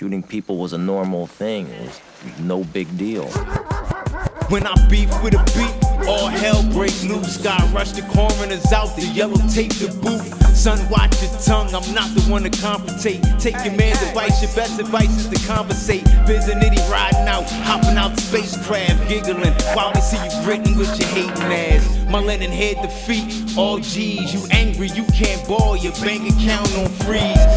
Shooting people was a normal thing. It was no big deal. When I beef with a beat, all hell break loose. God rush the coroners out, the yellow tape the boot. Son, watch your tongue, I'm not the one to confrontate. Take your man's advice, your best advice is to conversate. Vicinity riding out, hopping out the spacecraft, giggling while we see you gritting with your hating ass. My Lennon head the feet, all G's. You angry, you can't ball your bank account on freeze.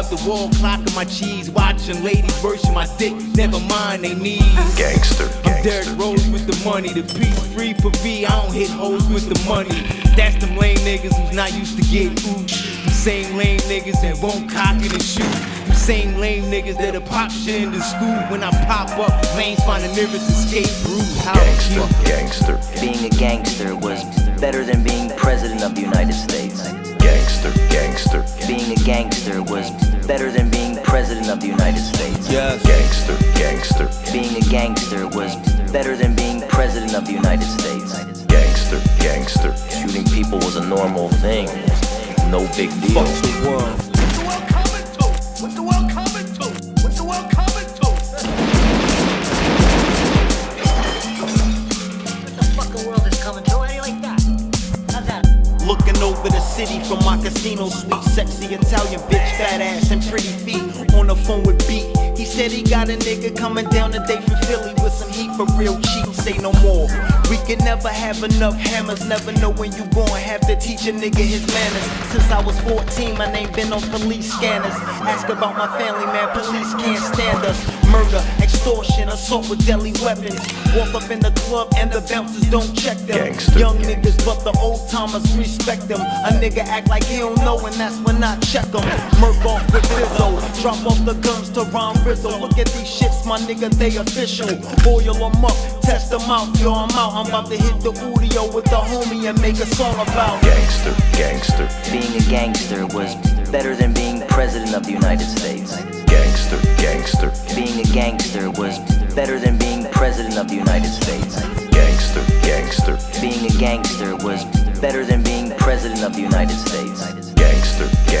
Got niggas holding up the wall, clocking my cheese. Watching ladies worship my dick, never mind they knees. Gangster, I'm Derrick Rose with the money. The piece free for V, I don't hit hoes with the money. That's them lame niggas who's not used to get ooch. The same lame niggas that won't cock it and shoot. The same lame niggas that'll pop shit in the school. When I pop up, lanes find the nearest escape route. How Gangster, gangster, Being a gangster was better than being president of the United States. gangster, gangster, Being a gangster was better than being president of the United States. Yes. gangster, gangster, Being a gangster was better than being president of the United States. gangster, gangster. Shooting people was a normal thing. No big deal. Fuck the world. The world Over the city from my casino suite. Sexy Italian bitch, fat ass and pretty feet. On the phone with Beat. He said he got a nigga coming down today from Philly with some heat for real cheap. Say no more. We can never have enough hammers. Never know when you gon' have to teach a nigga his manners. Since I was 14, my name been on police scanners. Ask about my family, man. Police can't stand us. Murder, extortion, assault with deadly weapons. Walk up in the club and the bouncers don't check them. Gangster. Young niggas, but the old timers respect them. A nigga act like he don't know, and that's when I check him. Murk off with Vizzo, drop off the guns to Ron Rizzo. Look at these shits, my nigga, they official. Boil them up, test them out, yo, I'm out. I'm about to hit the audio with the homie and make a song about. Gangster, gangster, Being a gangster was better than being president of the United States. gangster, gangster, Being a gangster was better than being president of the United States. gangster, gangster, Being a gangster was better than being president of the United States.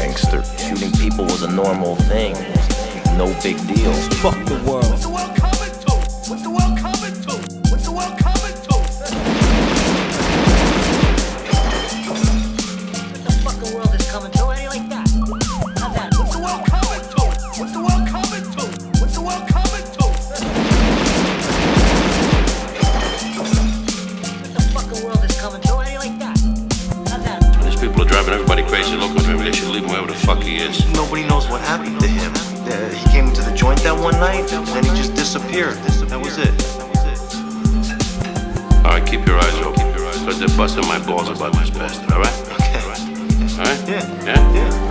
Gangster, gangster. Shooting people was a normal thing. No big deal. Fuck the world. People are driving everybody crazy for him. They should leave him wherever the fuck he is. Nobody knows what happened to him. Uh, he came into the joint that one night, and then he just disappeared. That was it. All right, keep your eyes open. Because they're busting my balls about this bastard, all right? Okay. All right? Yeah. Yeah?